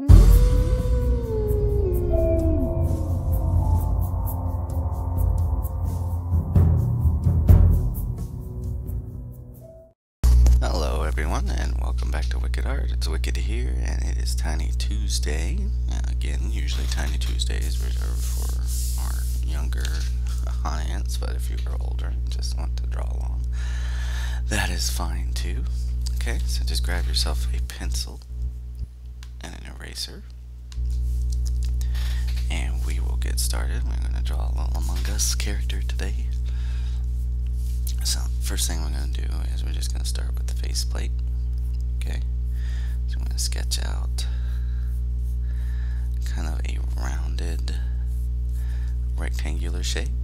Hello everyone and welcome back to Wicked Art. It's Wicked here and it is Tiny Tuesday. Uh, again, usually Tiny Tuesday is reserved for our younger audience, but if you are older and just want to draw along, that is fine too. Okay, so just grab yourself a pencil eraser and we will get started. We're going to draw a little Among Us character today. So first thing we're going to do is we're just going to start with the faceplate. Okay, so I'm going to sketch out kind of a rounded rectangular shape.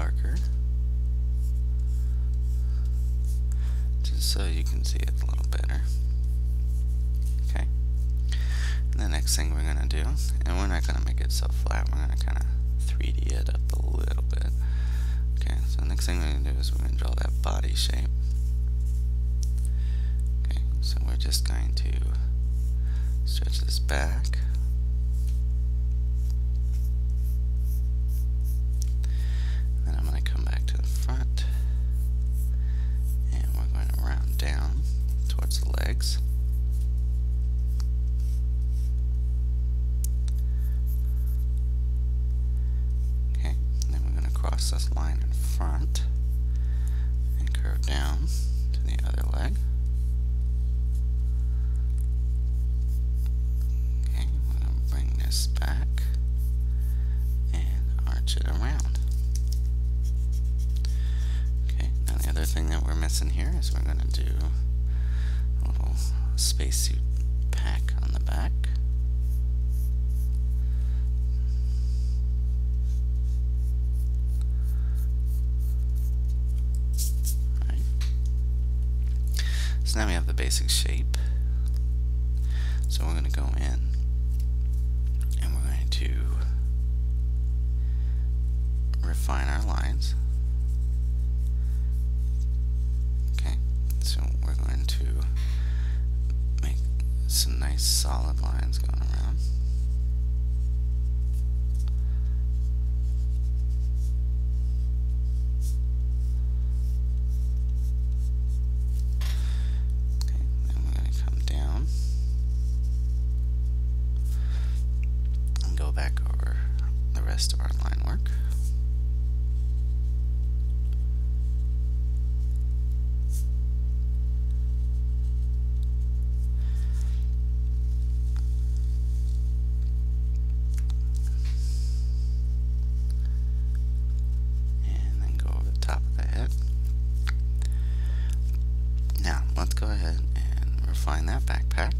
Darker. Just so you can see it a little better. Okay. And the next thing we're going to do, and we're not going to make it so flat, we're going to kind of 3D it up a little bit. Okay, so the next thing we're going to do is we're going to draw that body shape. Okay, so we're just going to stretch this back. Cross this line in front and curve down to the other leg. Okay, we're going to bring this back and arch it around. Okay, now the other thing that we're missing here is we're going to do a little spacesuit pack on the back. So now we have the basic shape. So we're going to go in and we're going to refine our lines. Okay, so we're going to make some nice solid lines going around. Back over the rest of our line work. and then go over the top of the head. Now, let's go ahead and refine that backpack.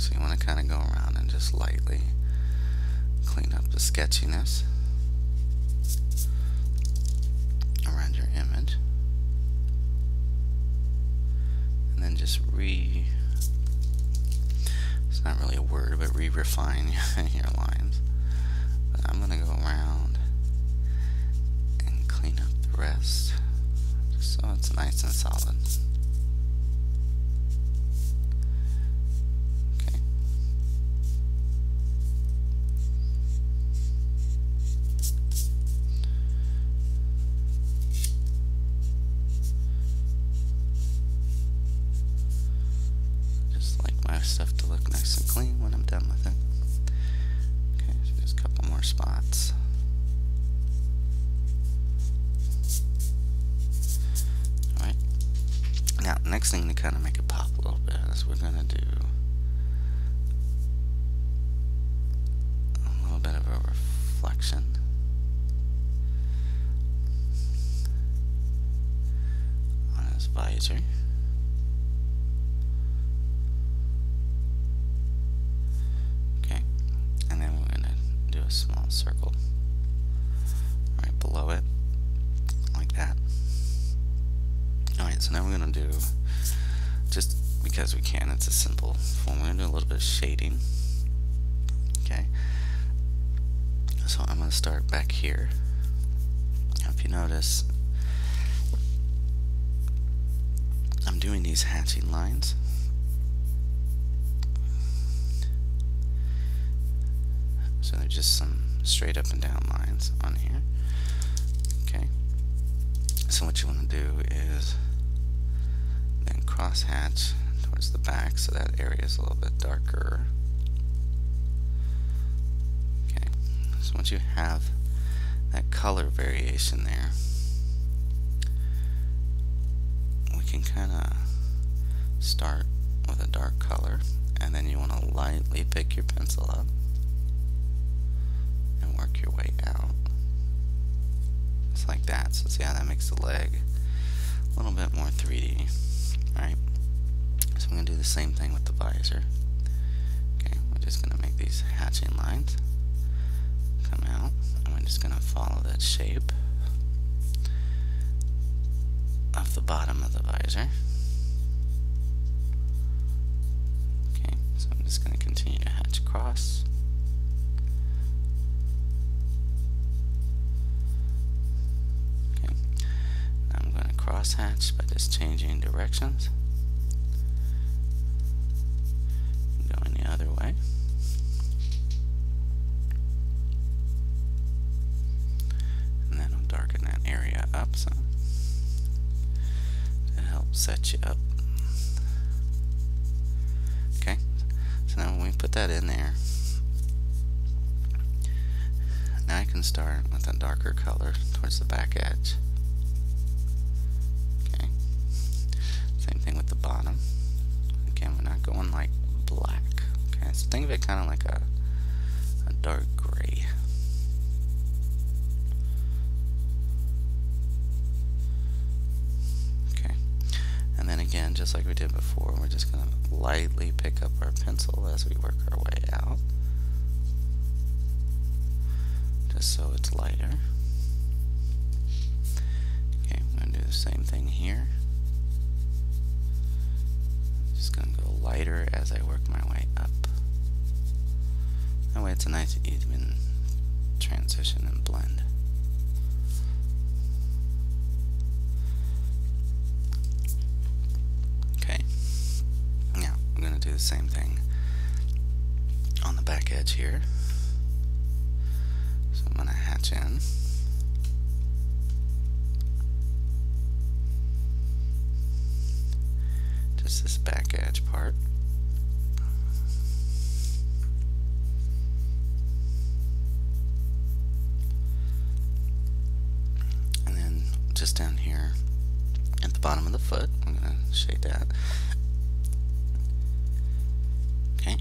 So you want to kind of go around and just lightly clean up the sketchiness around your image. And then just re it's not really a word, but re-refine your lines. But I'm gonna go around and clean up the rest, just so it's nice and solid. My stuff to look nice and clean when I'm done with it. Okay, so just a couple more spots. Alright. Now, next thing to kind of make it pop a little bit is we're going to do a little bit of a reflection. On his visor. It's a simple form, we're going to do a little bit of shading. Okay, so I'm going to start back here. Now if you notice, I'm doing these hatching lines. So they're just some straight up and down lines on here. Okay. So what you want to do is then cross hatch towards the back so that area is a little bit darker. Okay. So once you have that color variation there, we can kind of start with a dark color and then you want to lightly pick your pencil up and work your way out. Just like that. So see how that makes the leg a little bit more 3D. Alright. I'm going to do the same thing with the visor. Okay, we're just going to make these hatching lines come out. And we're just going to follow that shape of the bottom of the visor. Okay, so I'm just going to continue to hatch across. Okay, I'm going to cross hatch by just changing directions. Going way. And then I'll darken that area up some to help set you up. Okay, so now when we put that in there, now I can start with a darker color towards the back edge. Okay, same thing with the bottom. Again, we're not going like black. So think of it kind of like a, a dark gray. Okay, and then again, just like we did before, we're just going to lightly pick up our pencil as we work our way out. Just so it's lighter. Okay, I'm going to do the same thing here. Just going to go lighter as I work my way up. That way it's a nice even transition and blend. Okay, now I'm going to do the same thing on the back edge here. So I'm going to hatch in. Just this back edge down here at the bottom of the foot, I'm going to shade that. Okay.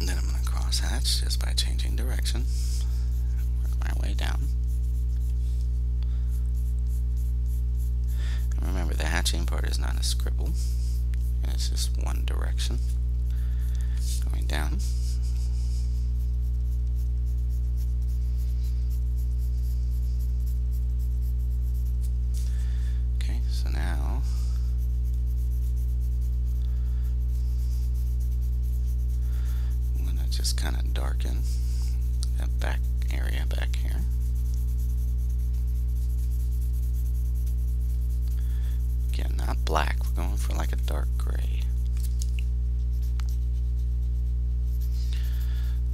And then I'm going to cross hatch just by changing direction. Work my way down. remember, the hatching part is not a scribble. It's just one direction. Going down. Kind of darken that uh, back area back here. Again, not black. We're going for like a dark gray.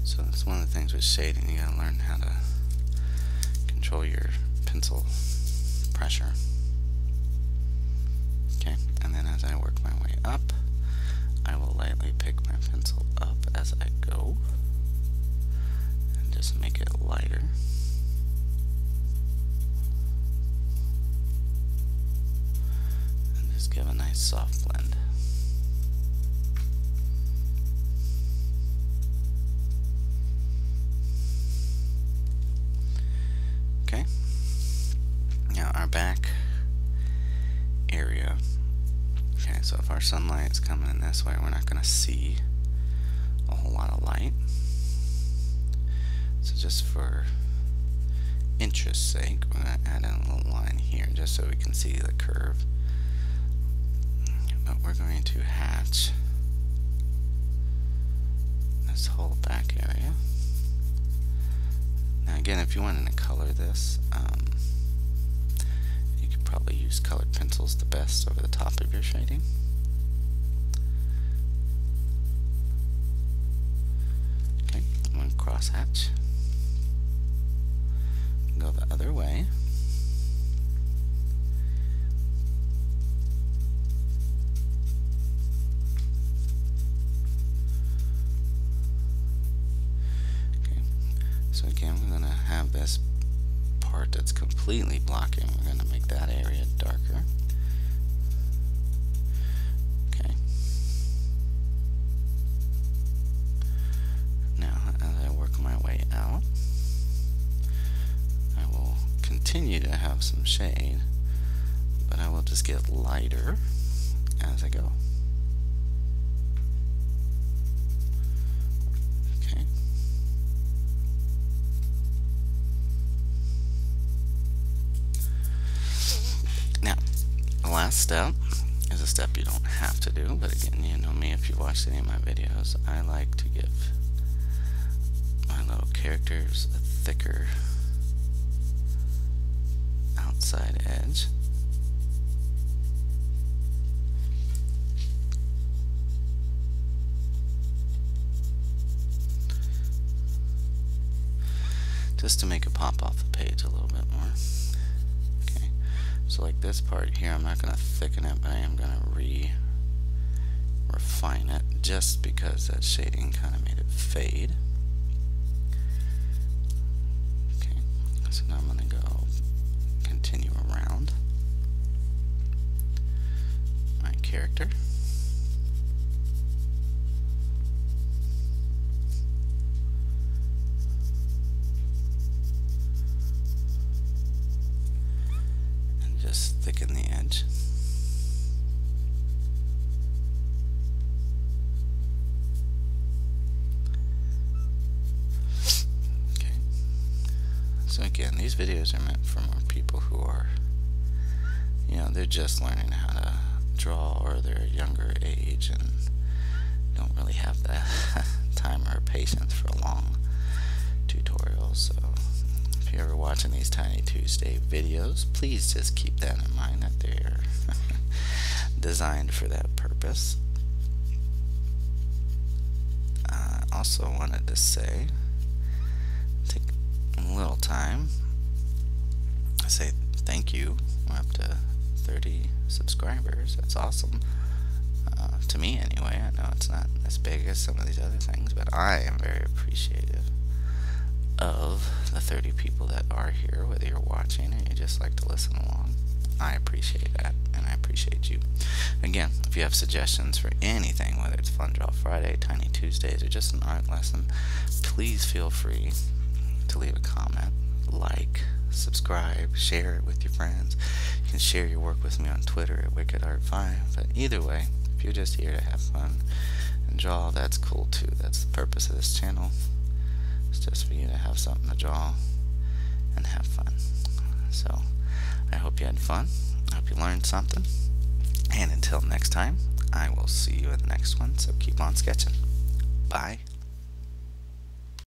So that's one of the things with shading. You gotta learn how to control your pencil pressure. Okay, and then as I work my way up, I will lightly pick my pencil up as I go and just make it lighter. And just give a nice soft blend. Okay, so if our sunlight is coming in this way, we're not going to see a whole lot of light. So just for interest's sake, we're going to add in a little line here just so we can see the curve. But we're going to hatch this whole back area. Now again, if you wanted to color this, um, you could probably use colored pencils the best over the top of your shading. Crosshatch. Go the other way. Okay. So again, we're going to have this part that's completely blocking. We're going to make that area darker. To have some shade, but I will just get lighter as I go. Okay. Now, the last step is a step you don't have to do, but again, you know me if you've watched any of my videos, I like to give my little characters a thicker outside edge. Just to make it pop off the page a little bit more. Okay, So like this part here, I'm not going to thicken it, but I am going to re refine it just because that shading kind of made it fade. Okay, so now I'm going to go character. just thicken the edge. Okay. So again, these videos are meant for more people who are, you know, they're just learning how to draw or they're a younger age and don't really have the time or patience for a long tutorial. So if you're ever watching these Tiny Tuesday videos, please just keep that in mind that they're designed for that purpose. I uh, also wanted to say, take a little time, I say thank you. We're up to 30 subscribers. That's awesome. Uh, to me, anyway. I know it's not as big as some of these other things, but I am very appreciative of the 30 people that are here, whether you're watching or you just like to listen along. I appreciate that, and I appreciate you. Again, if you have suggestions for anything, whether it's Fun Draw Friday, Tiny Tuesdays, or just an art lesson, please feel free to leave a comment, like, subscribe, share it with your friends. You can share your work with me on Twitter at WickedArt5. But either way, if you're just here to have fun and draw, that's cool too. That's the purpose of this channel. It's just for you to have something to draw and have fun. So I hope you had fun. I hope you learned something. And until next time, I will see you in the next one. So keep on sketching. Bye.